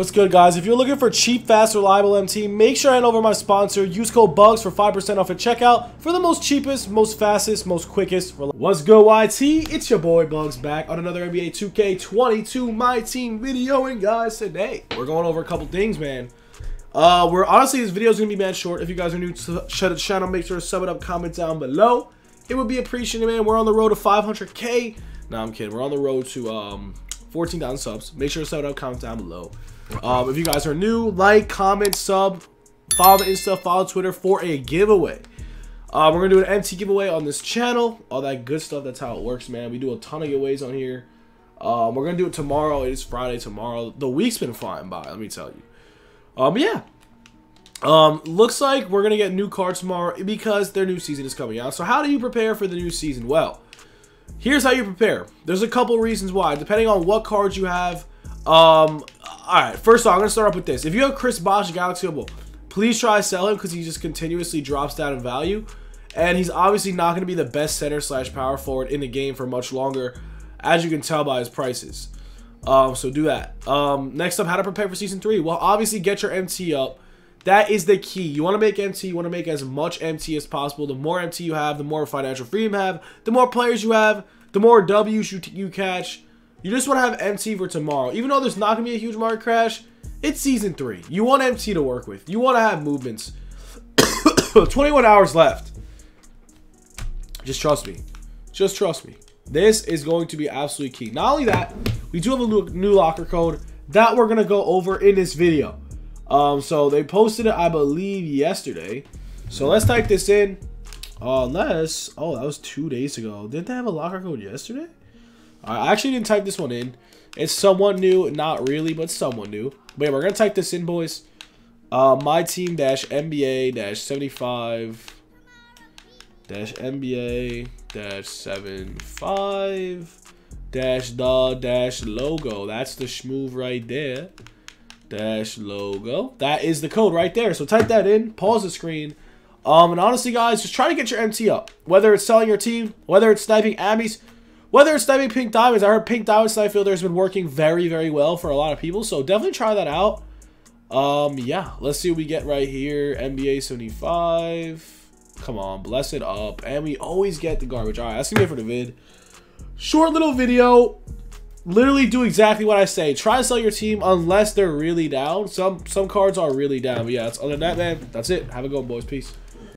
What's good, guys? If you're looking for cheap, fast, reliable MT, make sure I hand over my sponsor. Use code BUGZ for 5% off at checkout for the most cheapest, most fastest, most quickest. What's good, YT? It's your boy Bugz back on another NBA 2K22 My Team video. And guys, today we're going over a couple things, man. Uh, we're honestly, this video is to be man short. If you guys are new to the channel, make sure to sub it up, comment down below. It would be appreciated, man. We're on the road to 500K. No, I'm kidding. We're on the road to um 14,000 subs. Make sure to sub it up, comment down below. Um, if you guys are new, like, comment, sub, follow the Insta, follow Twitter for a giveaway. Uh, we're going to do an MT giveaway on this channel. All that good stuff. That's how it works, man. We do a ton of giveaways on here. Um, we're going to do it tomorrow. It is Friday tomorrow. The week's been flying by, let me tell you. Um, yeah. Um, looks like we're going to get new cards tomorrow because their new season is coming out. So how do you prepare for the new season? Well, here's how you prepare. There's a couple reasons why. Depending on what cards you have, um, all right, first off, I'm going to start off with this. If you have Chris Bosh Galaxy Opal, please try sell him because he just continuously drops down in value. And he's obviously not going to be the best center slash power forward in the game for much longer, as you can tell by his prices. Um, so do that. Um, next up, how to prepare for Season 3. Well, obviously get your MT up. That is the key. You want to make MT, you want to make as much MT as possible. The more MT you have, the more financial freedom you have. The more players you have, the more W's you, you catch you just want to have MT for tomorrow. Even though there's not going to be a huge market crash, it's Season 3. You want MT to work with. You want to have movements. 21 hours left. Just trust me. Just trust me. This is going to be absolutely key. Not only that, we do have a new locker code that we're going to go over in this video. Um, so they posted it, I believe, yesterday. So let's type this in. Unless, oh, that was two days ago. Didn't they have a locker code yesterday? I actually didn't type this one in. It's someone new, not really, but someone new. But yeah, we're gonna type this in, boys. Uh, my team dash NBA dash seventy five dash NBA dash seven five dash the dash logo. That's the schmoove right there. Dash logo. That is the code right there. So type that in. Pause the screen. Um, and honestly, guys, just try to get your MT up. Whether it's selling your team, whether it's sniping Abby's, whether it's sniping Pink Diamonds, I heard Pink Diamond Snipe Filter has been working very, very well for a lot of people. So definitely try that out. Um, yeah, let's see what we get right here. NBA 75. Come on, bless it up. And we always get the garbage. All right, that's going to be it for the vid. Short little video. Literally do exactly what I say. Try to sell your team unless they're really down. Some some cards are really down. But yeah, other than that, man, that's it. Have a good one, boys. Peace.